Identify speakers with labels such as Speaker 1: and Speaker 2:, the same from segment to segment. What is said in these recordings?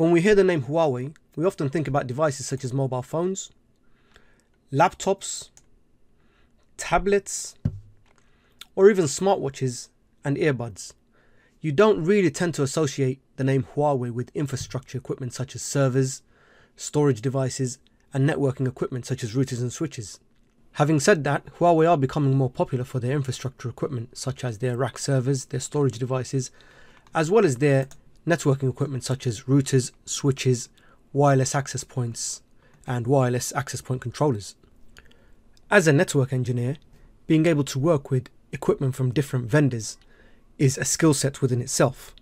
Speaker 1: When we hear the name Huawei, we often think about devices such as mobile phones, laptops, tablets, or even smartwatches and earbuds. You don't really tend to associate the name Huawei with infrastructure equipment such as servers, storage devices, and networking equipment such as routers and switches. Having said that, Huawei are becoming more popular for their infrastructure equipment such as their rack servers, their storage devices, as well as their networking equipment such as routers, switches, wireless access points, and wireless access point controllers. As a network engineer, being able to work with equipment from different vendors is a skill set within itself.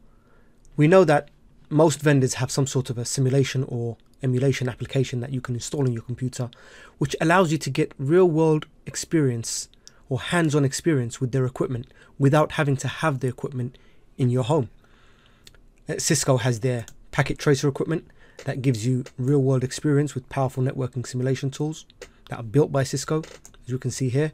Speaker 1: We know that most vendors have some sort of a simulation or emulation application that you can install in your computer, which allows you to get real world experience or hands on experience with their equipment without having to have the equipment in your home. Uh, Cisco has their packet tracer equipment that gives you real world experience with powerful networking simulation tools that are built by Cisco, as you can see here.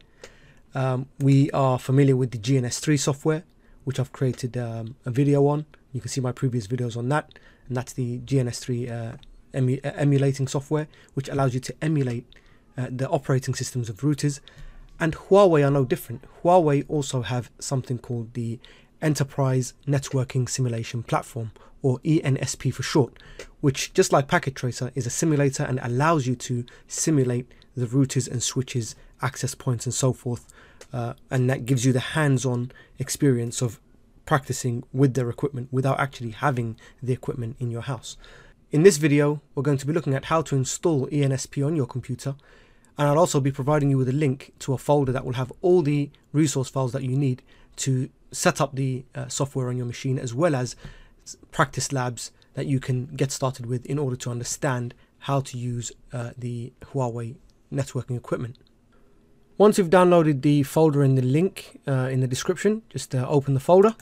Speaker 1: Um, we are familiar with the GNS3 software, which I've created um, a video on. You can see my previous videos on that, and that's the GNS3 uh, emu emulating software, which allows you to emulate uh, the operating systems of routers. And Huawei are no different. Huawei also have something called the Enterprise Networking Simulation Platform, or ENSP for short, which, just like Packet Tracer, is a simulator and allows you to simulate the routers and switches, access points, and so forth. Uh, and that gives you the hands on experience of practicing with their equipment without actually having the equipment in your house. In this video, we're going to be looking at how to install ENSP on your computer, and I'll also be providing you with a link to a folder that will have all the resource files that you need to set up the uh, software on your machine, as well as practice labs that you can get started with in order to understand how to use uh, the Huawei networking equipment. Once you've downloaded the folder in the link uh, in the description, just uh, open the folder.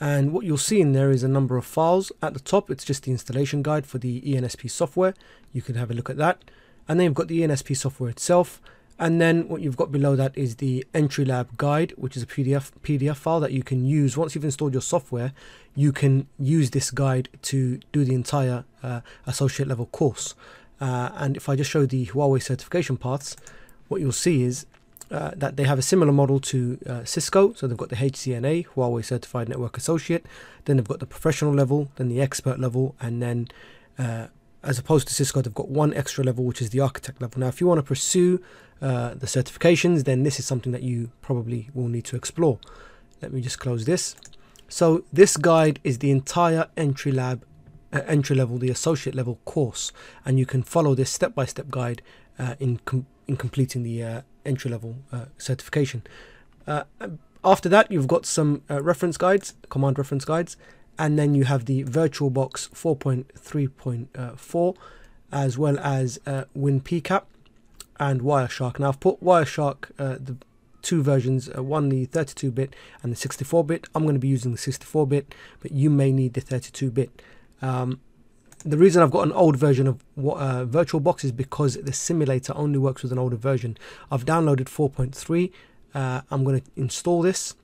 Speaker 1: And what you'll see in there is a number of files. At the top it's just the installation guide for the ENSP software. You can have a look at that. And then you've got the ENSP software itself and then what you've got below that is the entry lab guide which is a PDF PDF file that you can use once you've installed your software you can use this guide to do the entire uh, associate level course uh, and if I just show the Huawei certification paths what you'll see is uh, that they have a similar model to uh, Cisco. So they've got the HCNA, Huawei Certified Network Associate. Then they've got the professional level, then the expert level, and then uh, as opposed to Cisco, they've got one extra level, which is the architect level. Now, if you want to pursue uh, the certifications, then this is something that you probably will need to explore. Let me just close this. So this guide is the entire entry lab, uh, entry level, the associate level course, and you can follow this step-by-step -step guide uh, in in completing the uh, entry level uh, certification. After that, you've got some reference guides, command reference guides, and then you have the VirtualBox 4.3.4, as well as WinPCAP and Wireshark. Now, I've put Wireshark, uh, the two versions, uh, one the 32-bit and the 64-bit. I'm going to be using the 64-bit, but you may need the 32-bit. Um, the reason I've got an old version of uh, VirtualBox is because the simulator only works with an older version. I've downloaded 4.3. Uh, I'm going to install this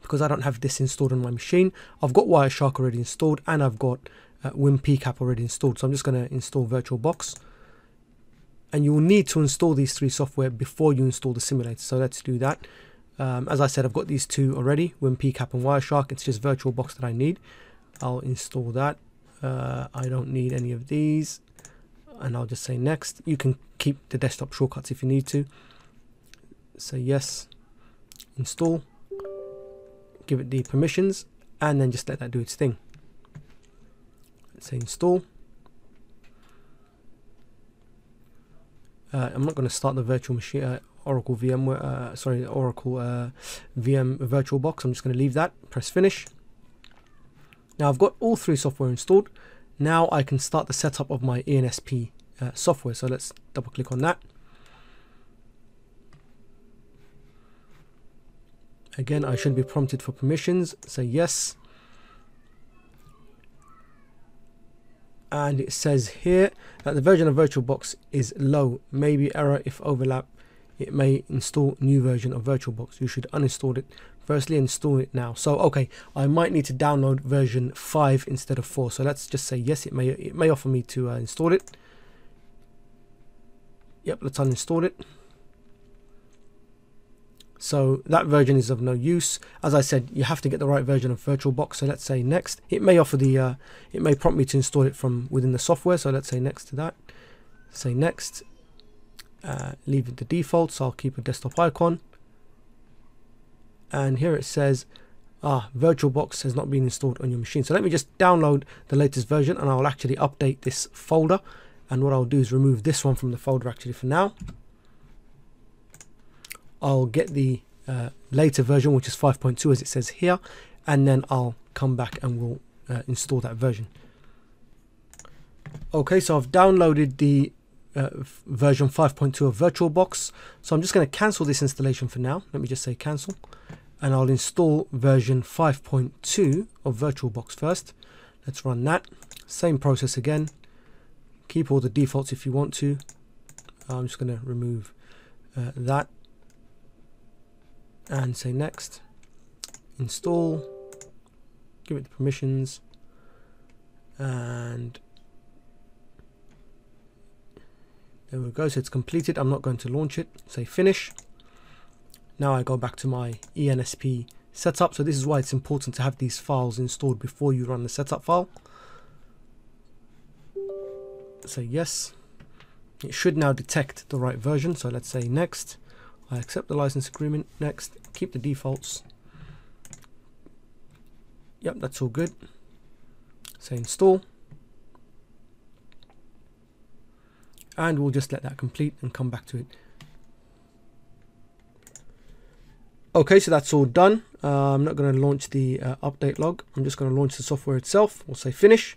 Speaker 1: because I don't have this installed on my machine. I've got Wireshark already installed and I've got uh, WinPCAP already installed. So I'm just going to install VirtualBox. And you will need to install these three software before you install the simulator. So let's do that. Um, as I said, I've got these two already, WinPCAP and Wireshark. It's just VirtualBox that I need. I'll install that. Uh, I don't need any of these. And I'll just say next. You can keep the desktop shortcuts if you need to. Say yes. Install. Give it the permissions. And then just let that do its thing. Let's say install uh, I'm not going to start the virtual machine uh, Oracle VM uh, sorry Oracle uh, VM VirtualBox I'm just going to leave that press finish now I've got all three software installed. Now I can start the setup of my ENSP uh, software. So let's double click on that. Again, I should be prompted for permissions. Say yes. And it says here that the version of VirtualBox is low. Maybe error if overlap. It may install new version of VirtualBox. You should uninstall it firstly install it now so okay I might need to download version 5 instead of 4 so let's just say yes it may it may offer me to uh, install it yep let's uninstall it so that version is of no use. As I said you have to get the right version of VirtualBox. So let's say next. It may offer the uh, it may prompt me to install it from within the software. So let's say next to that. Say next. Uh, leave it the default. So I'll keep a desktop icon. And here it says ah VirtualBox has not been installed on your machine. So let me just download the latest version and I'll actually update this folder. And what I'll do is remove this one from the folder actually for now I'll get the uh, later version which is 5.2 as it says here and then I'll come back and we'll uh, install that version. Okay so I've downloaded the uh, version 5.2 of VirtualBox. So I'm just going to cancel this installation for now. Let me just say cancel. And I'll install version 5.2 of VirtualBox first. Let's run that. Same process again. Keep all the defaults if you want to. I'm just going to remove uh, that and say next. Install. Give it the permissions. And there we go. So it's completed. I'm not going to launch it. Say finish. Now I go back to my ENSP setup. So this is why it's important to have these files installed before you run the setup file. Say yes. It should now detect the right version. So let's say next. I accept the license agreement. Next keep the defaults. Yep that's all good. Say install. And we'll just let that complete and come back to it. Okay so that's all done. Uh, I'm not going to launch the uh, update log. I'm just going to launch the software itself. We'll say finish.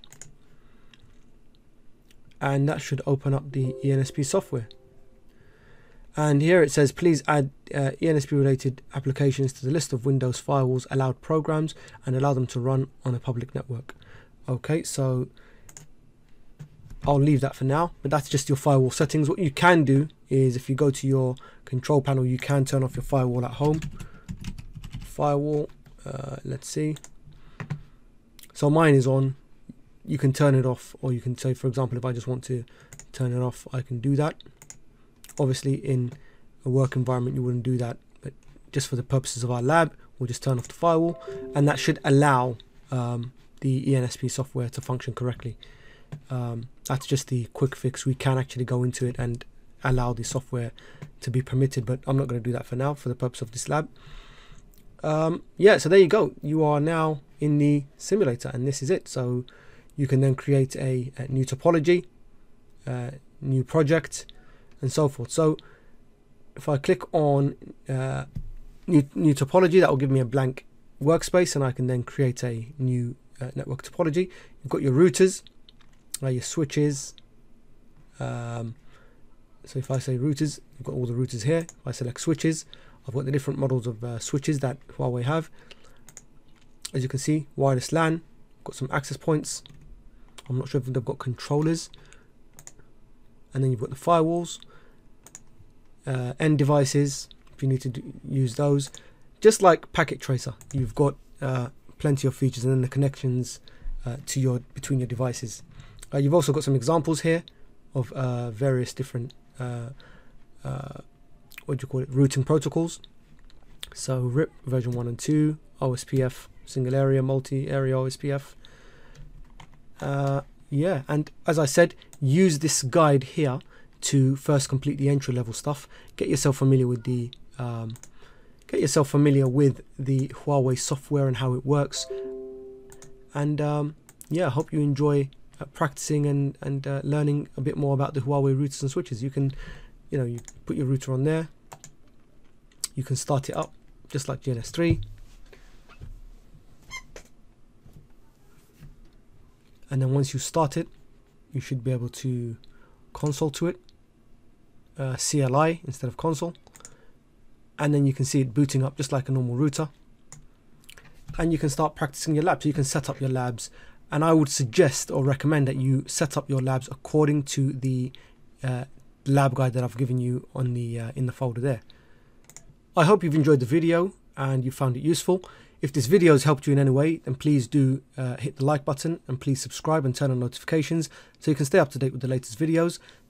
Speaker 1: And that should open up the ENSP software and here it says please add uh, ENSP related applications to the list of Windows firewalls allowed programs and allow them to run on a public network. Okay so I'll leave that for now but that's just your firewall settings. What you can do is if you go to your control panel you can turn off your firewall at home. Firewall uh, let's see. So mine is on. You can turn it off or you can say for example if I just want to turn it off I can do that obviously in a work environment you wouldn't do that but just for the purposes of our lab we'll just turn off the firewall and that should allow um, the ENSP software to function correctly. Um, that's just the quick fix. We can actually go into it and allow the software to be permitted but I'm not going to do that for now for the purpose of this lab. Um, yeah so there you go. You are now in the simulator and this is it. So you can then create a, a new topology uh, new project and so forth. So if I click on uh, new, new topology that will give me a blank workspace and I can then create a new uh, network topology. You've got your routers uh, your switches um, so if I say routers I've got all the routers here. If I select switches I've got the different models of uh, switches that Huawei have. As you can see wireless LAN got some access points. I'm not sure if they've got controllers. And then you've got the firewalls uh, end devices if you need to do, use those. Just like packet tracer you've got uh, plenty of features and then the connections uh, to your between your devices. Uh, you've also got some examples here of uh, various different uh, what do you call it routing protocols. So RIP version 1 and 2 OSPF single area multi area OSPF yeah and as I said use this guide here to first complete the entry level stuff get yourself familiar with the um, get yourself familiar with the Huawei software and how it works. And um, yeah I hope you enjoy uh, practicing and and uh, learning a bit more about the Huawei routers and switches. You can you know you put your router on there. You can start it up just like GNS3 and then once you start it you should be able to console to it uh, CLI instead of console and then you can see it booting up just like a normal router and you can start practicing your lab so you can set up your labs and I would suggest or recommend that you set up your labs according to the uh, lab guide that I've given you on the uh, in the folder there. I hope you've enjoyed the video and you found it useful. If this video has helped you in any way, then please do uh, hit the like button and please subscribe and turn on notifications so you can stay up to date with the latest videos.